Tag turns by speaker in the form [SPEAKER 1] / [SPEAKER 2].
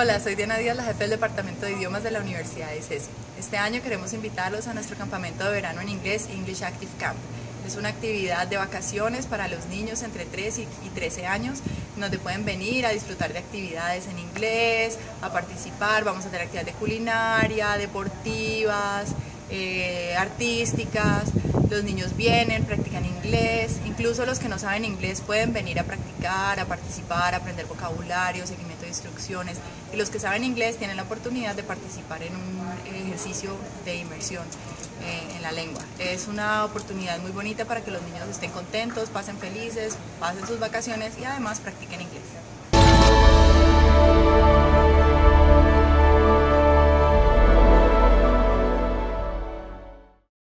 [SPEAKER 1] Hola, soy Diana Díaz, la jefe del Departamento de Idiomas de la Universidad de CESI. Este año queremos invitarlos a nuestro campamento de verano en inglés English Active Camp. Es una actividad de vacaciones para los niños entre 3 y 13 años, donde pueden venir a disfrutar de actividades en inglés, a participar. Vamos a tener actividades de culinaria, deportivas, eh, artísticas. Los niños vienen, practican inglés, incluso los que no saben inglés pueden venir a practicar, a participar, a aprender vocabulario, seguimiento de instrucciones. Y los que saben inglés tienen la oportunidad de participar en un ejercicio de inmersión eh, en la lengua. Es una oportunidad muy bonita para que los niños estén contentos, pasen felices, pasen sus vacaciones y además practiquen inglés.